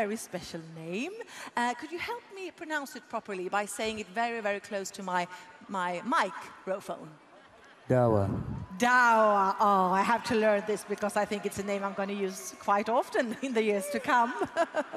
very special name. Uh, could you help me pronounce it properly by saying it very, very close to my, my microphone? Douwe. Douwe. Oh, I have to learn this because I think it's a name I'm going to use quite often in the years to come.